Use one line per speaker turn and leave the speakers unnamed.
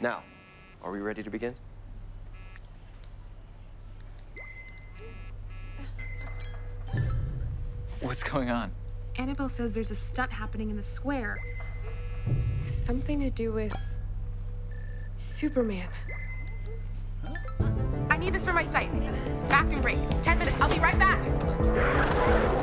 Now, are we ready to begin?
What's going on?
Annabelle says there's a stunt happening in the square.
Something to do with Superman.
I need this for my site. Bathroom break. Ten minutes. I'll be right back.